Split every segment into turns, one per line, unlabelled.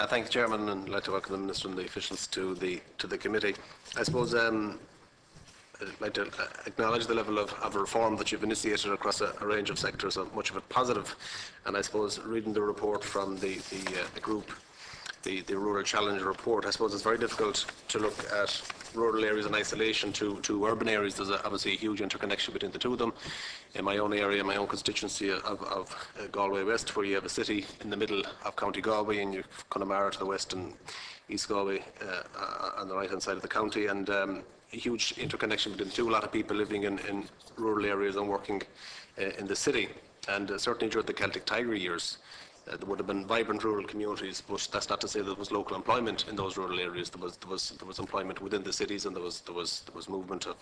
Uh, thank you, Chairman, and I'd like to welcome the Minister and the officials to the to the committee. I suppose um, I'd like to acknowledge the level of, of reform that you've initiated across a, a range of sectors, much of it positive. And I suppose reading the report from the, the, uh, the group, the, the Rural Challenge report, I suppose it's very difficult to look at rural areas in isolation to, to urban areas. There's a, obviously a huge interconnection between the two of them. In my own area, my own constituency of, of uh, Galway West, where you have a city in the middle of County Galway and you've Connemara to the west and East Galway uh, on the right-hand side of the county, and um, a huge interconnection between the two. A lot of people living in, in rural areas and working uh, in the city. And uh, certainly during the Celtic Tiger years, uh, there would have been vibrant rural communities, but that's not to say there was local employment in those rural areas. There was there was there was employment within the cities, and there was there was there was movement of,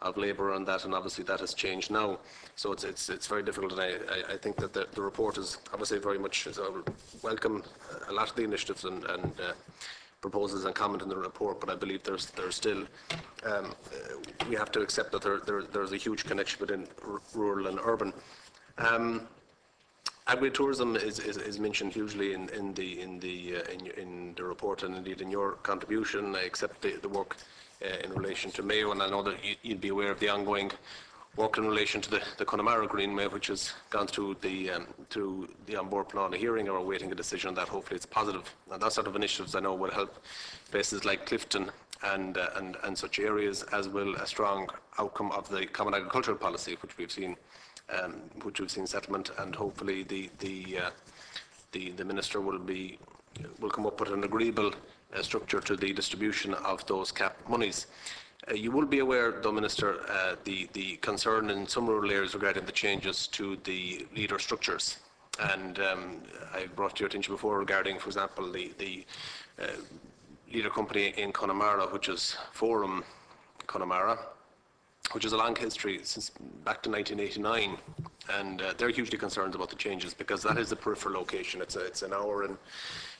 of labour on that, and obviously that has changed now. So it's it's, it's very difficult, and I, I, think that the, the report is obviously very much is, I welcome a lot of the initiatives and. and uh, proposals and comment in the report, but I believe there's there's still um, uh, we have to accept that there, there, there's a huge connection between rural and urban. Um, Agri-tourism is, is, is, mentioned hugely in, in the in the uh, in, in, the report and indeed in your contribution. I accept the, the work uh, in relation to Mayo, and I know that you, would be aware of the ongoing work in relation to the, the Connemara Greenway, which has gone through the um, through the An Bord Pleanála hearing, we're awaiting a decision on that. Hopefully, it's positive. And that sort of initiatives I know will help places like Clifden and uh, and and such areas, as will a strong outcome of the Common Agricultural Policy, which we've seen um, which we've seen settlement, and hopefully the the uh, the, the minister will be will come up with an agreeable uh, structure to the distribution of those CAP monies. Uh, you will be aware, though, Minister, uh, the the concern in some rural areas regarding the changes to the leader structures, and um, I brought to your attention before regarding, for example, the the uh, leader company in Connemara, which is Forum Connemara, which has a long history since back to 1989, and uh, they're hugely concerned about the changes because that is the peripheral location. It's a, it's an hour and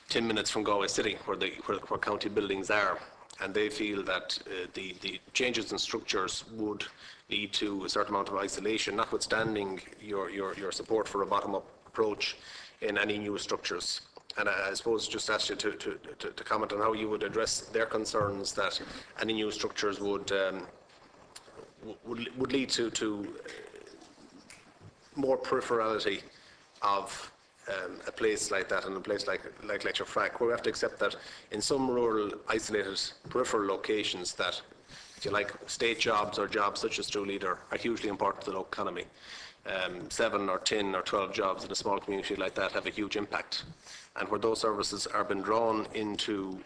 10 minutes from Galway City, where the where, where county buildings are, and they feel that uh, the the changes in structures would lead to a certain amount of isolation, notwithstanding your your, your support for a bottom-up approach in any new structures. And I, I suppose just ask you to, to, to, to, comment on how you would address their concerns that any new structures would um, would, would lead to, to more peripherality of um, a place like that and a place like like Letterfrack, where we have to accept that in some rural, isolated, peripheral locations that, if you like, state jobs or jobs such as Joe Leader are hugely important to the local economy. Um, seven or ten or twelve jobs in a small community like that have a huge impact. And where those services are being drawn into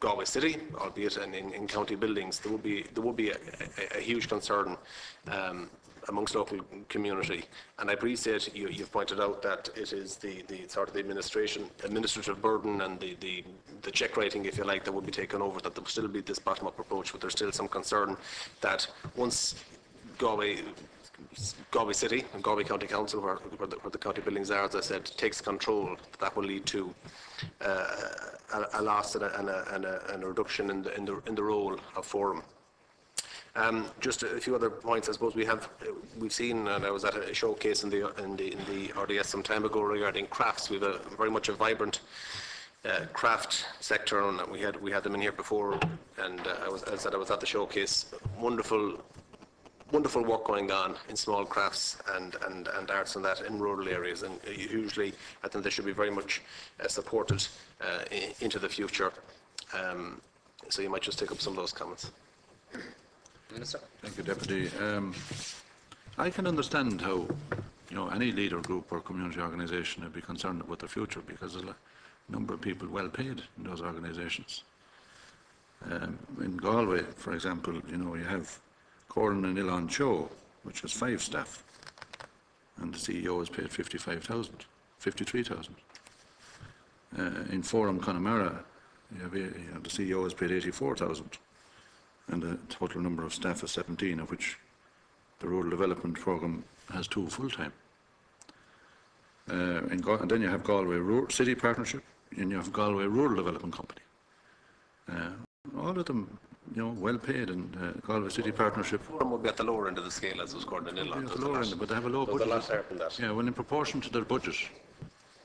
Galway City, albeit in, in, in, county buildings, there will be there will be a, a, a huge concern um, amongst local community. And I appreciate you, have pointed out that it is the, the sort of the administration administrative burden and the, the, the check writing, if you like, that will be taken over. That there will still be this bottom-up approach, but there's still some concern that once Galway Galway City and Galway County Council, where, where, the, where, the, county buildings are, as I said, takes control, that will lead to a, a, loss and a, and, a, and, and a, reduction in the, in the, in the role of Forum. Um, just a few other points. I suppose we have we've seen, and I was at a showcase in the in the in the RDS some time ago regarding crafts. We have a very much a vibrant uh, craft sector, and we had we had them in here before. And uh, I was as I said I was at the showcase. Wonderful wonderful work going on in small crafts and, and, and arts and that in rural areas. And hugely, I think they should be very much uh, supported uh, into the future. Um, so you might just take up some of those comments.
Minister.
Thank you, Deputy. Um, I can understand how you know any leader group or community organisation would be concerned about the future because there's a number of people well paid in those organisations. Um, in Galway, for example, you know you have Comhar na nOileán Teo, which has five staff, and the CEO is paid 55,000, 53,000. Uh, in Forum Connemara, you have, you know, the CEO is paid 84,000, and the total number of staff is 17, of which the Rural Development Programme has two full-time. Uh, and then you have Galway Rural City Partnership, and you have Galway Rural Development Company. Uh, all of them you know, well paid and uh, Galway City Partnership.
Forum would be at the lower end of the scale as was scored in Ireland.
Yeah, the lower end, but they have a low budget.
A lot than that.
Yeah, well, in proportion to their budget,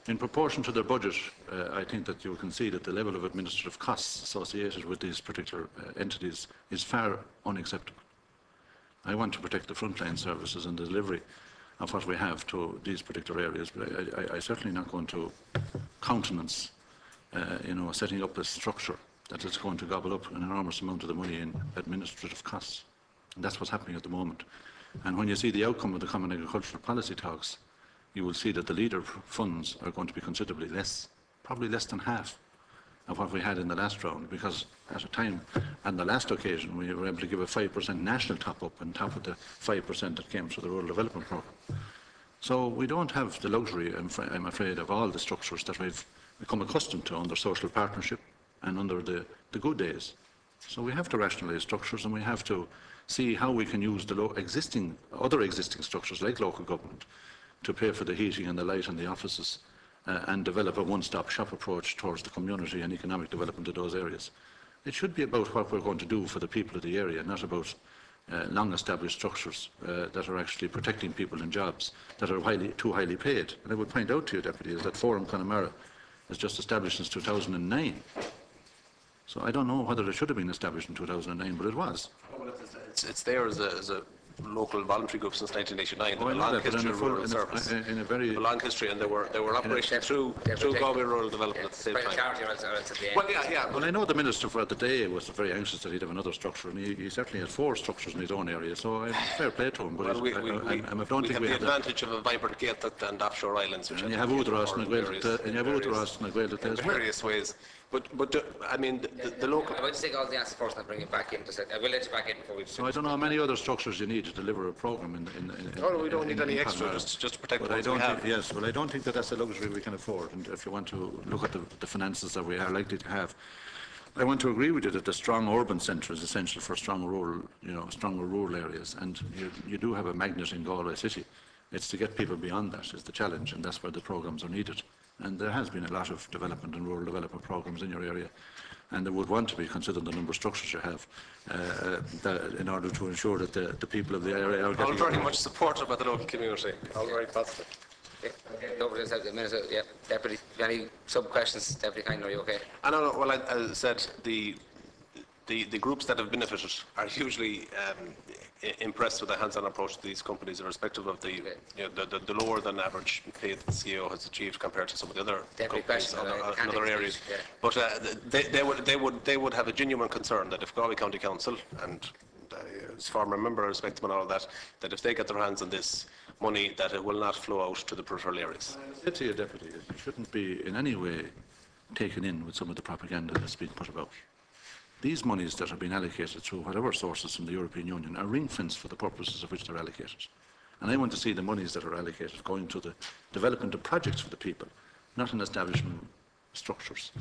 In proportion to their budget, uh, I think that you can see that the level of administrative costs associated with these particular uh, entities is far unacceptable. I want to protect the frontline services and the delivery of what we have to these particular areas, but I, I, I certainly not going to countenance, uh, you know, setting up a structure that is going to gobble up an enormous amount of the money in administrative costs. And that's what's happening at the moment. And when you see the outcome of the Common Agricultural Policy talks, you will see that the leader funds are going to be considerably less, probably less than half of what we had in the last round, because at a time, on the last occasion, we were able to give a 5% national top-up on top of the 5% that came through the Rural Development Programme. So we don't have the luxury, I'm, I'm afraid, of all the structures that we've become accustomed to under social partnership and under the, the good days. So we have to rationalise structures and we have to see how we can use the existing, other existing structures like local government to pay for the heating and the light in the offices uh, and develop a one-stop shop approach towards the community and economic development of those areas. It should be about what we're going to do for the people of the area, not about uh, long-established structures uh, that are actually protecting people in jobs that are highly, too highly paid. And I would point out to you, Deputy, is that Forum Connemara has just established since 2009. So I don't know whether it should have been established in 2009, but it was.
Well, It's, it's there as a, as a local voluntary group since 1989.
Oh, I
They have a long
in
history
a
of
full-
rural
in a-
service.
in a very-
a long history, and they were, they were operating through, through Galway Rural Development at the same time.
charity or else, or else at the end.
Well, yeah, yeah,
Well, I know the Minister for the day was very anxious that he'd have another structure, and he, he certainly had four structures in his own area, so I'm fair play to him, but
well, we,
I,
we,
I,
we,
I, I don't
we
think
have
we
the
have that.
advantage of a vibrant Gaeltacht and offshore islands, which
And
I
you have
we
Udras
for
and
in
Gaeltacht,
various-
and you have Údarás na Gaeltachta
in
as well.
various ways. But, but, uh, I mean, the, the, the local,
I might just take all the answers first and I'll bring it back in. Just, I will let you back in before we...
So I don't know how many other structures you need to deliver a programme in, in, in.
No, we don't need any extra, just- just to protect
But
the
I
ones we
don't
have.
think- Yes, well, I don't think that that's a luxury we can afford, and if you want to look at the, the finances that we are likely to have, I want to agree with you that the strong urban centre is essential for strong rural, you know, stronger rural areas, and you, you do have a magnet in Galway City. It's to get people beyond that is the challenge, and that's where the programmes are needed. And there has been a lot of development and rural development programmes in your area, and there would want to be considered the number of structures you have uh, that, in order to ensure that the, the people of the area are
all very much supported by the local community, all very positive.
Okay, okay, Over to the minister, yeah, deputy. If you have any sub-questions, deputy Kyne, are you okay?
I don't know, well, I, as I said, the, the, the groups that have benefited are hugely um, impressed with the hands-on approach to these companies, irrespective of the, you know, the, the, the lower than average pay that the CEO has achieved compared to some of the other
Deputy
companies
question,
on-
uh,
in
can't
other areas.
yeah.
But uh, they, they would, they would, they would have a genuine concern that if Galway County Council, and uh, as former member, I respect them and all that, that if they get their hands on this money, that it will not flow out to the peripheral areas.
said to you, Deputy, is you shouldn't be in any way taken in with some of the propaganda that's being put about. These monies that are being allocated through whatever sources from the European Union are ring-fenced for the purposes of which they're allocated. And I want to see the monies that are allocated going to the development of projects for the people, not in establishment structures.